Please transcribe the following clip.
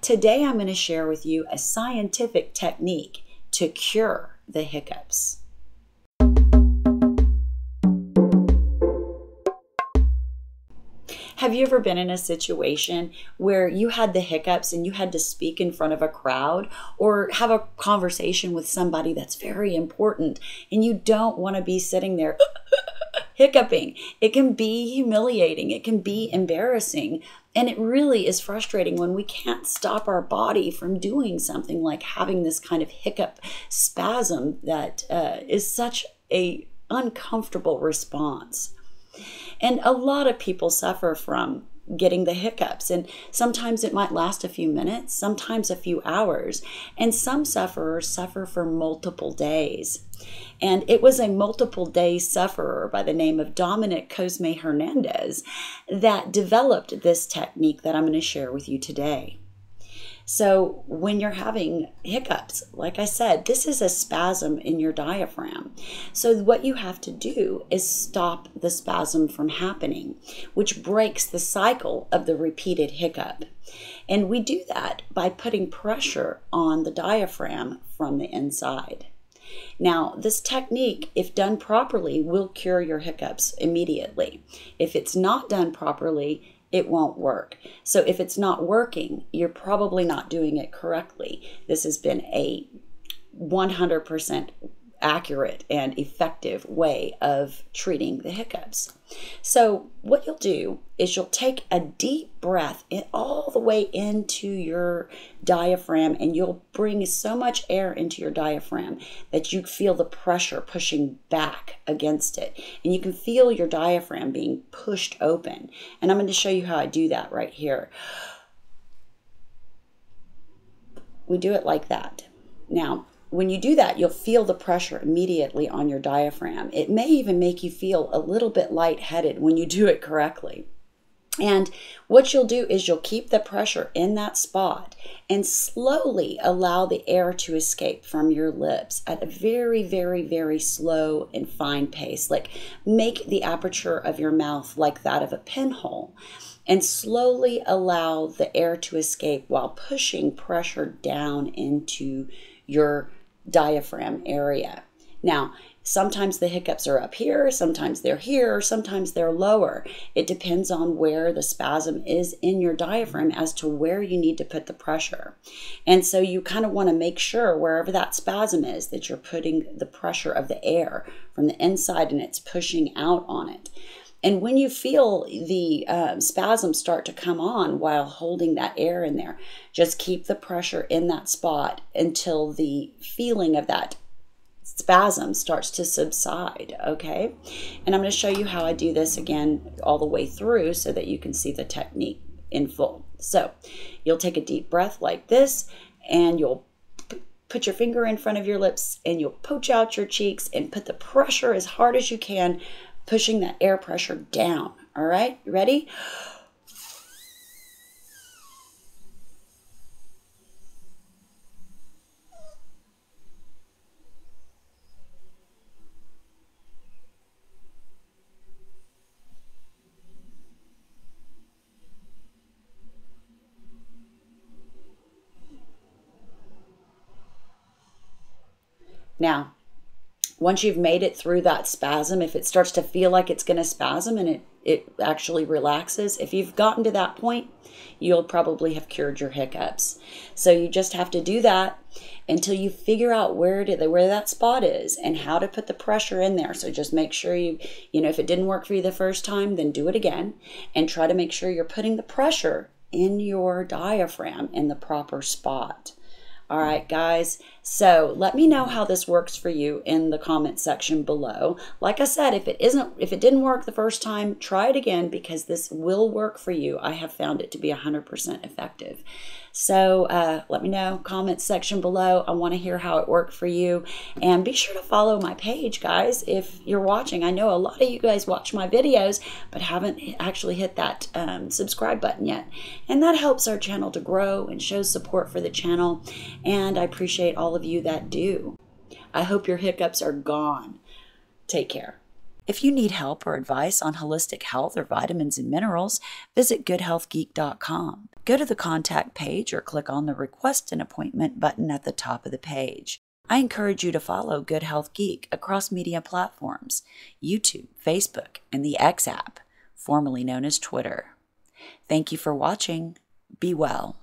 Today I'm going to share with you a scientific technique to cure the hiccups. Have you ever been in a situation where you had the hiccups and you had to speak in front of a crowd or have a conversation with somebody that's very important and you don't want to be sitting there hiccuping? It can be humiliating, it can be embarrassing, and it really is frustrating when we can't stop our body from doing something like having this kind of hiccup spasm that uh, is such a uncomfortable response. And a lot of people suffer from getting the hiccups. And sometimes it might last a few minutes, sometimes a few hours. And some sufferers suffer for multiple days. And it was a multiple day sufferer by the name of Dominic Cosme Hernandez that developed this technique that I'm going to share with you today. So, when you're having hiccups, like I said, this is a spasm in your diaphragm. So, what you have to do is stop the spasm from happening, which breaks the cycle of the repeated hiccup. And we do that by putting pressure on the diaphragm from the inside. Now, this technique, if done properly, will cure your hiccups immediately. If it's not done properly, it won't work. So if it's not working, you're probably not doing it correctly. This has been a 100% accurate and effective way of treating the hiccups. So, what you'll do is you'll take a deep breath in, all the way into your diaphragm, and you'll bring so much air into your diaphragm that you feel the pressure pushing back against it. And you can feel your diaphragm being pushed open. And I'm going to show you how I do that right here. We do it like that. Now, when you do that, you'll feel the pressure immediately on your diaphragm. It may even make you feel a little bit lightheaded when you do it correctly. And what you'll do is you'll keep the pressure in that spot and slowly allow the air to escape from your lips at a very, very, very slow and fine pace. Like make the aperture of your mouth like that of a pinhole and slowly allow the air to escape while pushing pressure down into your diaphragm area. Now, sometimes the hiccups are up here, sometimes they're here, sometimes they're lower. It depends on where the spasm is in your diaphragm as to where you need to put the pressure. And so you kind of want to make sure wherever that spasm is that you're putting the pressure of the air from the inside and it's pushing out on it. And when you feel the um, spasms start to come on while holding that air in there, just keep the pressure in that spot until the feeling of that spasm starts to subside, okay? And I'm going to show you how I do this again all the way through so that you can see the technique in full. So you'll take a deep breath like this and you'll put your finger in front of your lips and you'll poach out your cheeks and put the pressure as hard as you can pushing that air pressure down. All right, ready? Now, once you've made it through that spasm, if it starts to feel like it's going to spasm and it, it actually relaxes, if you've gotten to that point, you'll probably have cured your hiccups. So you just have to do that until you figure out where to, where that spot is and how to put the pressure in there. So just make sure you, you know, if it didn't work for you the first time, then do it again and try to make sure you're putting the pressure in your diaphragm in the proper spot. All right, guys. So let me know how this works for you in the comment section below. Like I said, if it isn't, if it didn't work the first time, try it again because this will work for you. I have found it to be 100% effective. So uh, let me know, comment section below. I want to hear how it worked for you. And be sure to follow my page, guys, if you're watching. I know a lot of you guys watch my videos, but haven't actually hit that um, subscribe button yet. And that helps our channel to grow and shows support for the channel. And I appreciate all of you that do. I hope your hiccups are gone. Take care. If you need help or advice on holistic health or vitamins and minerals, visit goodhealthgeek.com. Go to the contact page or click on the request an appointment button at the top of the page. I encourage you to follow Good Health Geek across media platforms YouTube, Facebook, and the X app, formerly known as Twitter. Thank you for watching. Be well.